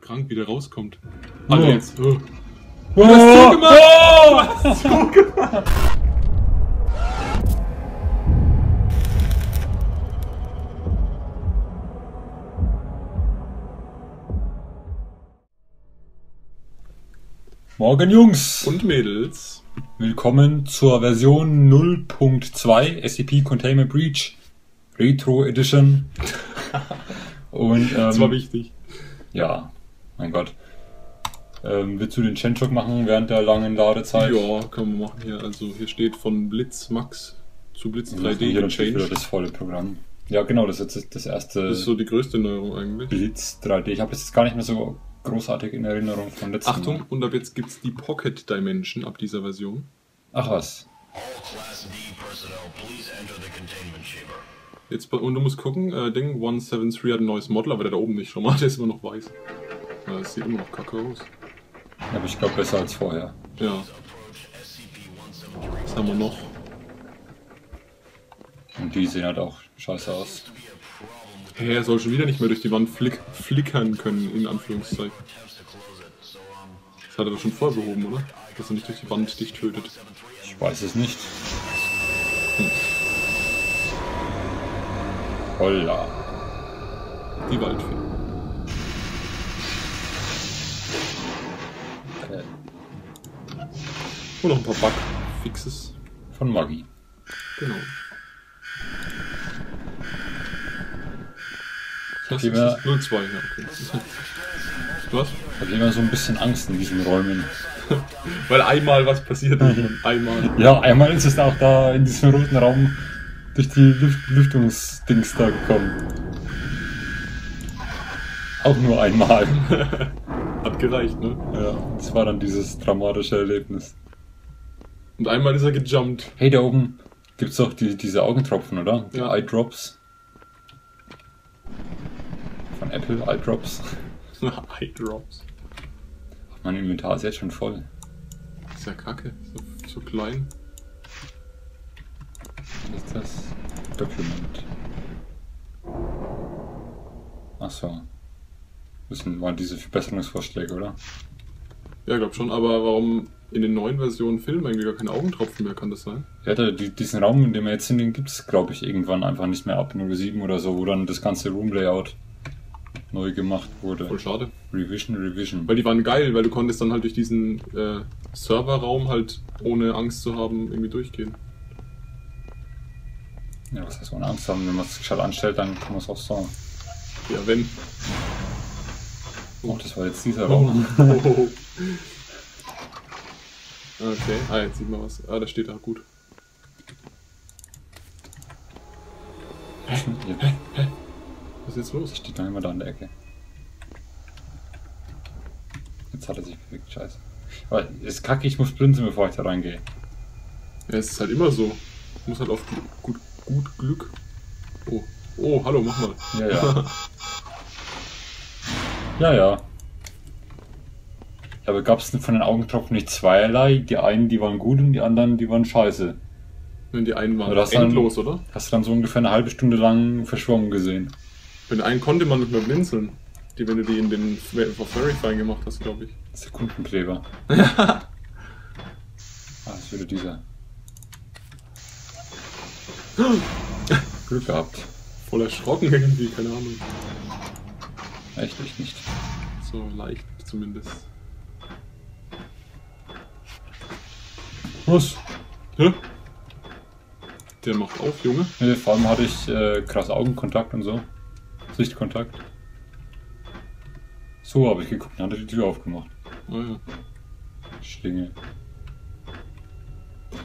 Krank, wie der rauskommt. Alle Oh. jetzt. Oh. Oh, hast zugemacht! oh! Was so gemacht? Morgen Jungs! Und Mädels. Willkommen zur Version 0.2 SCP Containment Breach Retro Edition. Und Das war ähm, wichtig. Ja, mein Gott. Ähm, willst du den Chenchok machen während der langen Ladezeit? Ja, können wir machen hier. Also hier steht von Blitz Max zu Blitz Wir machen 3D hier gechanged. das volle Programm. Ja, genau, das ist jetzt das erste Das ist so die größte Neuerung eigentlich. Blitz 3D. Ich habe das jetzt gar nicht mehr so großartig in Erinnerung von letzten Achtung, Mal. und ab jetzt gibt's die Pocket Dimension ab dieser Version. Ach was. All Class D personnel, please enter the containment chamber. Jetzt, und du musst gucken, äh, Ding 173 hat ein neues Model, aber der da oben nicht schon mal, der ist immer noch weiß. Das sieht immer noch kacke aus. Aber ich glaube besser als vorher. Ja, Approach SCP-173. was haben wir noch? Und die sehen halt auch scheiße aus. Hä, er soll schon wieder nicht mehr durch die Wand flick flickern können, in Anführungszeichen. Das hat er doch schon vorher behoben, oder? Dass er nicht durch die Wand dich tötet. Ich weiß es nicht. Holla. Die Waldfee. Okay. Und noch ein paar Bugfixes. Von Maggi. Genau. Das ist nur zwei, ja, okay. Was? Ich habe immer so ein bisschen Angst in diesen Räumen. Weil einmal was passiert ist. Einmal. Ja, einmal ist es auch da in diesem roten Raum durch die Lüft Lüftungsdings da gekommen. Auch nur einmal. Hat gereicht, ne? Ja, das war dann dieses dramatische Erlebnis. Und einmal ist er gejumpt. Hey, da oben gibt's doch die, diese Augentropfen, oder? Die Ja. Eye Drops. Von Apple, Eye Drops. Eye Drops. Mein Inventar ist jetzt schon voll. Ist ja kacke. So, so klein. Was ist das? Document. Ach so. Das sind- waren diese Verbesserungsvorschläge, oder? Ja, glaub schon, aber warum in den neuen Versionen filmen eigentlich gar keine Augentropfen mehr, kann das sein? Ja, da, die, diesen Raum, in dem wir jetzt sind, den gibt es, glaube ich, irgendwann einfach nicht mehr ab 07 oder so, wo dann das ganze Room-Layout neu gemacht wurde. Voll schade. Revision, Revision. Weil die waren geil, weil du konntest dann halt durch diesen äh, Serverraum halt ohne Angst zu haben irgendwie durchgehen. Ja, was heißt ohne Angst haben? Wenn man es gescheit anstellt, dann kann man es auch sagen. Ja, wenn. Oh, das war jetzt dieser Oh. Raum. Okay, ah, jetzt sieht man was. Ah, da steht da, gut. Was ist jetzt los? das steht dann immer da in der Ecke. Jetzt hat er sich bewegt, scheiße. Aber es ist kacke, ich muss blinzeln, bevor ich da reingehe. Ja, es ist halt immer so. Muss halt auf gut, gut Glück. Oh. Oh, hallo, mach mal. Ja, ja. Ja, ja. Aber gab es von den Augentropfen nicht zweierlei? Die einen, die waren gut und die anderen, die waren scheiße. Wenn die einen waren hast du dann- endlos, oder? Hast du dann so ungefähr eine halbe Stunde lang verschwommen gesehen? Wenn den einen konnte man nicht mehr blinzeln. Die, wenn du die in den auf Verifying gemacht hast, glaube ich. Sekundenkleber. ah, das wieder dieser. Glück gehabt. Voll erschrocken irgendwie, keine Ahnung. Echt, ich nicht. So leicht zumindest. Was? Hä? Der macht auf, Junge. Nee, vor allem hatte ich äh, krass Augenkontakt und so. Sichtkontakt. So habe ich geguckt, dann hat er die Tür aufgemacht. Ah, ja. Schlinge.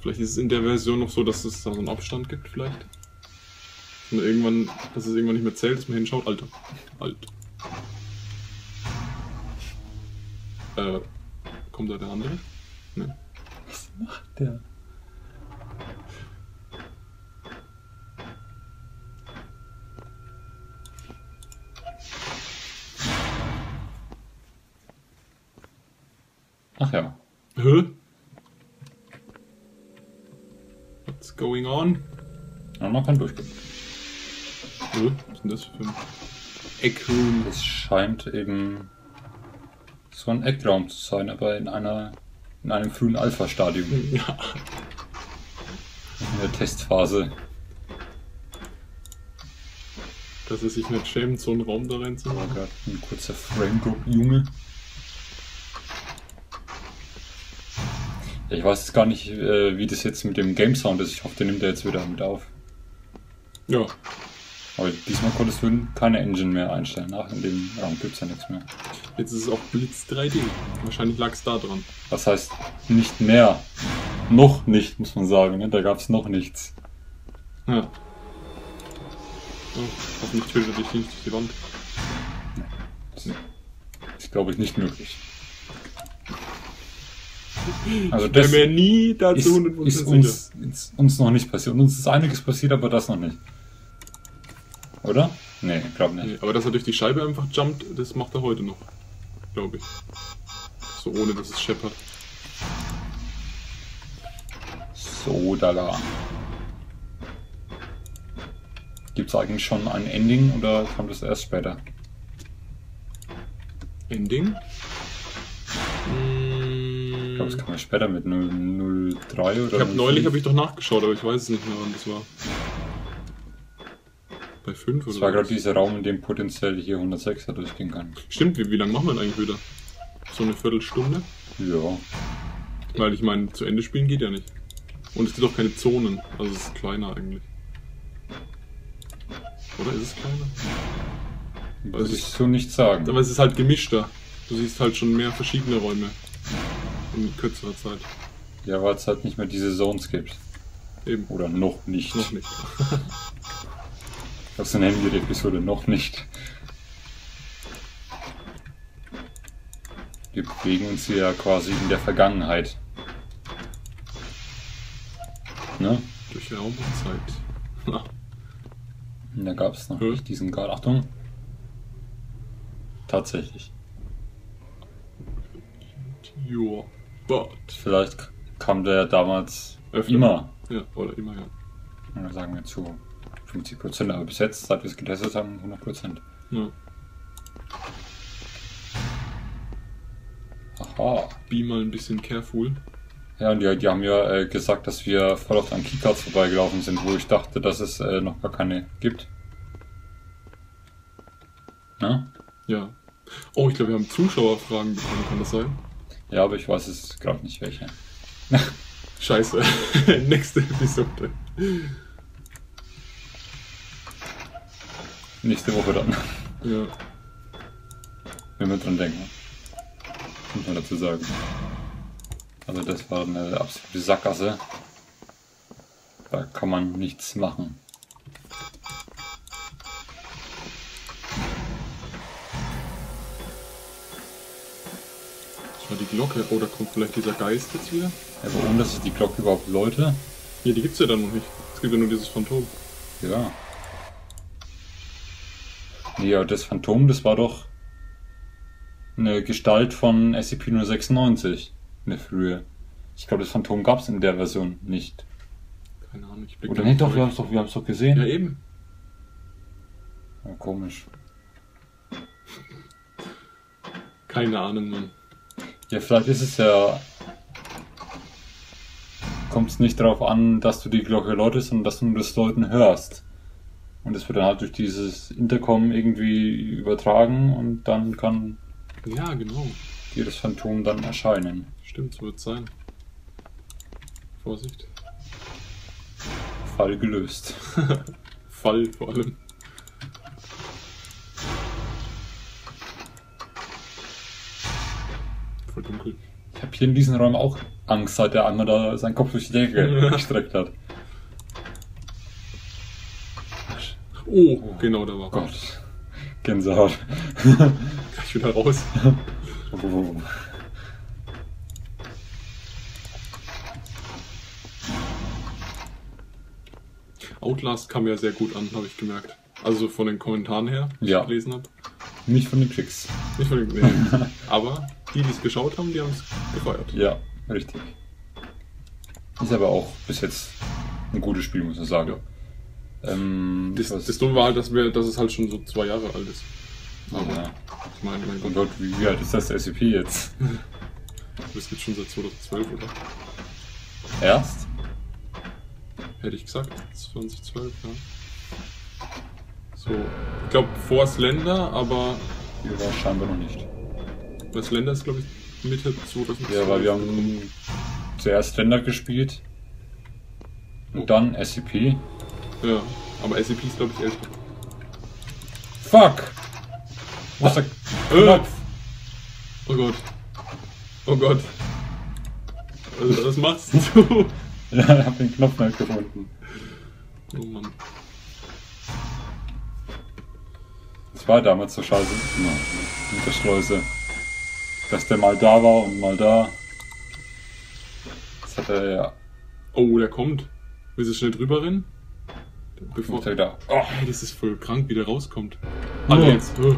Vielleicht ist es in der Version noch so, dass es da so einen Abstand gibt, vielleicht. Und irgendwann, dass es irgendwann nicht mehr zählt, dass man hinschaut. Alter. Alt. Äh, kommt da der andere? Ne. Was macht der? Ach ja. Hä? What's going on? Ja, man kann durchgehen. Was ist denn das für ein Eckroom? Das scheint eben so ein Eckraum zu sein, aber in einer in einem frühen Alpha-Stadium, Ja. in der Testphase. Dass er sich nicht schämt, so einen Raum da reinzumachen. gerade ein kurzer Frame-Drop-Junge. Ich weiß jetzt gar nicht, äh, wie das jetzt mit dem Game-Sound ist. Ich hoffe, der nimmt er jetzt wieder mit auf. Ja. Aber diesmal konntest du keine Engine mehr einstellen. Ach, in dem Raum gibt's ja nichts mehr. Jetzt ist es auch Blitz 3D. Wahrscheinlich lag es da dran. Das heißt, nicht mehr. Noch nicht, muss man sagen. Ne? Da gab's noch nichts. Ja. Oh, hoffentlich tötet dich nicht durch die Wand. Das ist, glaube ich, nicht möglich. Also Der das wäre nie ist, dazu 100% ist, sicher. uns, ist uns noch nicht passiert. Uns ist einiges passiert, aber das noch nicht. Oder? Nee, glaub nicht. Nee, aber dass er durch die Scheibe einfach jumpt, das macht er heute noch. Glaube ich. So ohne dass es scheppert. So, da la. Gibt's eigentlich schon ein Ending oder kommt das erst später? Ending? Ich glaube, das kann man später mit 003 oder Ich habe neulich habe ich doch nachgeschaut, aber ich weiß es nicht mehr, wann das war. Bei 5 oder Das war gerade dieser Raum, in dem potenziell hier 106er durchgehen kann. Stimmt, wie, wie lange machen wir denn eigentlich wieder? So eine Viertelstunde? Ja. Weil ich meine, zu Ende spielen geht ja nicht. Und es gibt auch keine Zonen, also es ist kleiner eigentlich. Oder ist es kleiner? Würde ich so nicht sagen. Aber es ist halt gemischter. Du siehst halt schon mehr verschiedene Räume. In kürzerer Zeit. Ja, weil es halt nicht mehr diese Zones gibt. Eben. Oder noch nicht. Noch nicht. Das nennen wir die Episode noch nicht. Wir bewegen uns hier ja quasi in der Vergangenheit. Ne? Durch Raum und Zeit. Da gab es noch Hm. nicht diesen Grad. Achtung. Tatsächlich. Your But. Vielleicht kam der damals Öfter. immer. Ja, oder immer, ja. Oder sagen wir zu 50%, aber bis jetzt, seit wir es getestet haben, 100%. ja. Aha. Be mal ein bisschen careful. Ja, und die, die haben ja äh, gesagt, dass wir voll oft an Keycards vorbeigelaufen sind, wo ich dachte, dass es äh, noch gar keine gibt. Na? Ja. Oh, ich glaube, wir haben Zuschauerfragen bekommen, kann das sein? Ja, aber ich weiß es gerade nicht welche. Scheiße. Nächste Episode. Nächste Woche dann, Ja. wenn wir dran denken. Muss man dazu sagen. Also das war eine absolute Sackgasse. Da kann man nichts machen. Die Glocke. Oh, da kommt vielleicht dieser Geist jetzt wieder. Ja, warum, dass ich die Glocke überhaupt läute? Ja, die gibt's ja dann noch nicht. Es gibt ja nur dieses Phantom. Ja. Aber das Phantom, das war doch eine Gestalt von SCP-096 in der Frühe. Ich glaube, das Phantom gab es in der Version nicht. Keine Ahnung, ich blick Oder nicht doch, wir haben durch. es doch, wir haben's doch gesehen. Ja, eben. Ja, komisch. Keine Ahnung, Mann. Ja, vielleicht ist es ja. Kommt es nicht darauf an, dass du die Glocke läutest, sondern dass du nur das Läuten hörst. Und es wird dann halt durch dieses Intercom irgendwie übertragen und dann kann Ja, genau. dir das Phantom dann erscheinen. Stimmt, so wird's sein. Vorsicht. Fall gelöst. Fall vor allem. Voll dunkel. Ich habe hier in diesem Raum auch Angst, seit er einmal da seinen Kopf durch die Decke gestreckt hat. Oh, genau, da war Oh Gott. Gänsehaut. Gleich wieder raus. Outlast kam ja sehr gut an, habe ich gemerkt. Also von den Kommentaren her, die Ja. ich gelesen habe. Nicht von den Tricks. Nicht von den, nee. Aber die, die es geschaut haben, die haben es gefeiert. Ja, richtig. Ist aber auch bis jetzt ein gutes Spiel, muss man sagen. Ähm, Das, das Dumme war halt, dass, wir, dass es halt schon so zwei Jahre alt ist. Aber Ja. ich meine, mein Gott, Gott, wie, alt ist das SCP jetzt? das gibt schon seit 2012, oder? Erst? Hätte ich gesagt, 2012, ja. So, ich glaube vor Slender, aber Hier war scheinbar noch nicht. Bei Slender ist glaube ich Mitte 2012. Ja, weil wir haben zuerst Standard gespielt. Und dann SCP. Ja, aber SCP ist glaube ich älter. Fuck! Was der Äh. Knopf? Oh Gott. Oh Gott. Also, was machst du? Ja, ich hab den Knopf nicht gefunden. Oh Mann. Das war damals so scheiße. Mit der Schleuse. Dass der mal da war und mal da. Das hat er ja. Oh, der kommt. Willst du schnell drüber rennen? Bevor. Er wieder. Oh, hey, das ist voll krank, wie der rauskommt. Oh. Alle jetzt. Oh.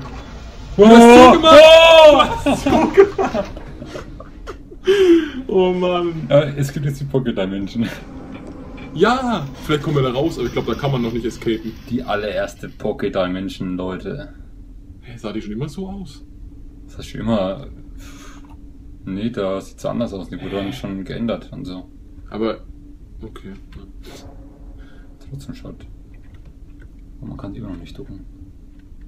Oh, hast so gemacht! Oh Mann. Ja, es gibt jetzt die Pocket Dimension. Ja, vielleicht kommen wir da raus, aber ich glaube, da kann man noch nicht escapen. Die allererste Pocket Dimension, Leute. Hey, sah die schon immer so aus? Das hast du immer. Nee, da sieht es anders aus. Die wurde dann schon geändert und so. Aber. Okay. Trotzdem schaut. Und man kann die immer noch nicht drucken.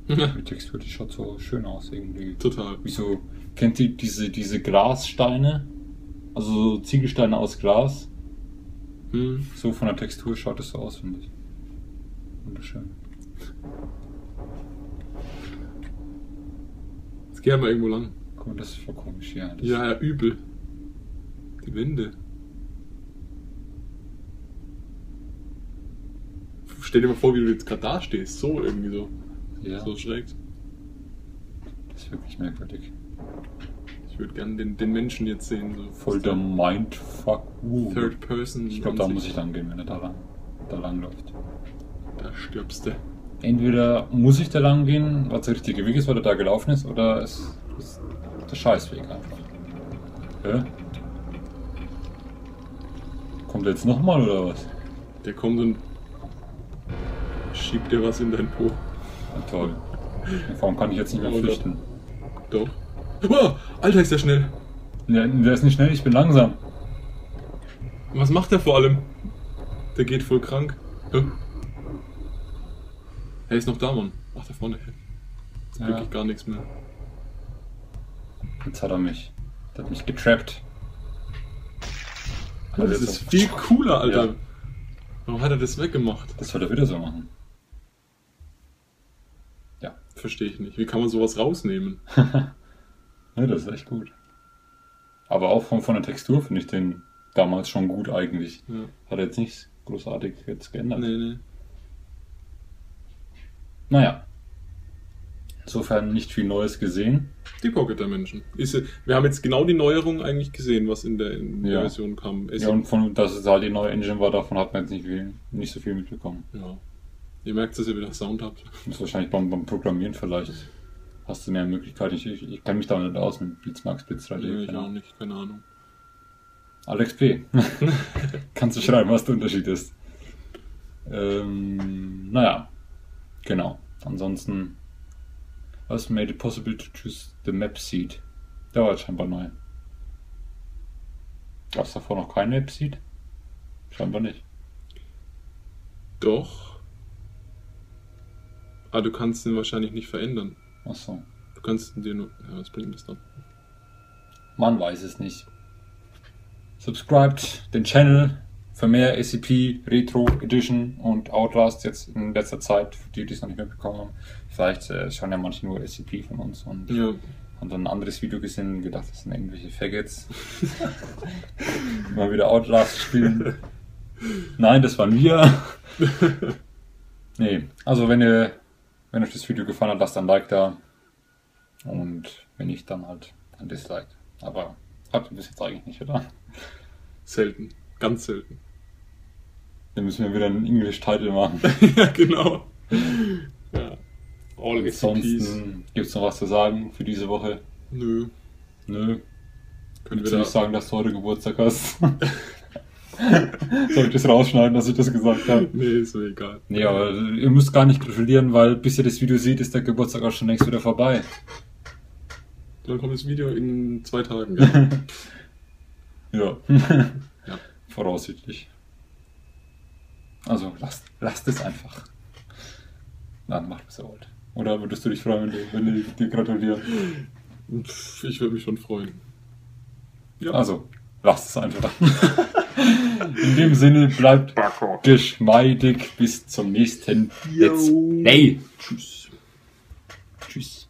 Die Textur, die schaut so schön aus irgendwie. Total. Wieso kennt ihr diese, diese Glassteine? Also so Ziegelsteine aus Glas. Hm. So von der Textur schaut es so aus, finde ich. Wunderschön. Jetzt gehen wir irgendwo lang. Guck mal, das ist voll komisch, ja. Ja, ja, übel. Die Wände. Stell dir mal vor, wie du jetzt gerade da stehst. So irgendwie so. ja, So schräg. das ist wirklich merkwürdig. Ich würde gerne den, den Menschen jetzt sehen. So. Voll der Mindfuck. Uh. Third Person. Ich glaube, da muss ich lang gehen, wenn er da lang, da lang läuft. Da stirbst du. Entweder muss ich da lang gehen, weil es der richtige Weg ist, weil er da gelaufen ist, oder es der Scheißweg einfach. Hä? Kommt er jetzt nochmal oder was? Der kommt und schiebt dir was in dein Po. Ja, toll. Warum kann ich jetzt nicht mehr flüchten? Doch. Oh, Alter, ist der schnell. Ja, der ist nicht schnell, ich bin langsam. Was macht der vor allem? Der geht voll krank. Hä? Er ist noch da, Mann. Ach, da vorne. Ist Ja. wirklich gar nichts mehr. Jetzt hat er mich. Der hat mich getrappt. Das jetzt ist viel cooler, Alter. Ja. Warum hat er das weggemacht? Das soll er wieder so machen. Ja. Verstehe ich nicht. Wie kann man sowas rausnehmen? Ja, das ist echt gut. Aber auch von, von der Textur finde ich den damals schon gut eigentlich. Ja. Hat er jetzt nichts großartig jetzt geändert. Nee, nee. Naja. Insofern nicht viel Neues gesehen. Die Pocket Dimension. Ist, äh, wir haben jetzt genau die Neuerung eigentlich gesehen, was in der, in der Ja. Version kam. Es- Ja, und von, dass es halt die neue Engine war, davon hat man jetzt nicht, viel, nicht so viel mitbekommen. ja. Ihr merkt, dass ihr wieder Sound habt. Das ist wahrscheinlich beim, beim Programmieren vielleicht. Hast du mehr Möglichkeiten. Ich, ich, ich kenne mich da nicht aus mit Blitzmax, Blitz 3D. Nee, ich keine auch Ahnung. nicht, keine Ahnung. Alex P. Kannst du schreiben, was der Unterschied ist. Ähm, naja, genau. Ansonsten, was made it possible to choose the map seed? Der war jetzt scheinbar neu. Gab es davor noch kein Map seed? Scheinbar nicht. Doch. Aber du kannst den wahrscheinlich nicht verändern. Achso. Du kannst dir nur. Ja, was bringt das dann? Man weiß es nicht. Subscribed den Channel für mehr SCP, Retro Edition und Outlast jetzt in letzter Zeit, für die, die es noch nicht mitbekommen haben. Vielleicht äh, schauen ja manche nur SCP von uns und Ja. haben dann ein anderes Video gesehen und gedacht, das sind irgendwelche Faggots. Mal wieder Outlast spielen. Nein, das waren wir. nee, also wenn ihr, wenn euch das Video gefallen hat, lasst ein Like da. Und wenn nicht, dann halt ein Dislike. Aber habt ihr bis jetzt eigentlich nicht, oder? Selten. Ganz selten. Dann müssen wir wieder einen English-Title machen. ja, genau. Ja. All. Ansonsten gibt es noch was zu sagen für diese Woche? Nö. Nö. Können wir nicht sagen, dass du heute Geburtstag hast? Soll ich das rausschneiden, dass ich das gesagt habe? Nee, ist mir egal. Nee, aber ihr müsst gar nicht gratulieren, weil bis ihr das Video seht, ist der Geburtstag auch schon längst wieder vorbei. Dann kommt das Video in zwei Tagen. Ja. Ja. Voraussichtlich. Also lasst, lasst es einfach. Dann macht was ihr wollt. Oder würdest du dich freuen, wenn die, wenn die dir gratulieren? Pff, Ich würde mich schon freuen. Ja. Also, lasst es einfach. In dem Sinne, bleibt geschmeidig bis zum nächsten Let's Play. Tschüss. Tschüss.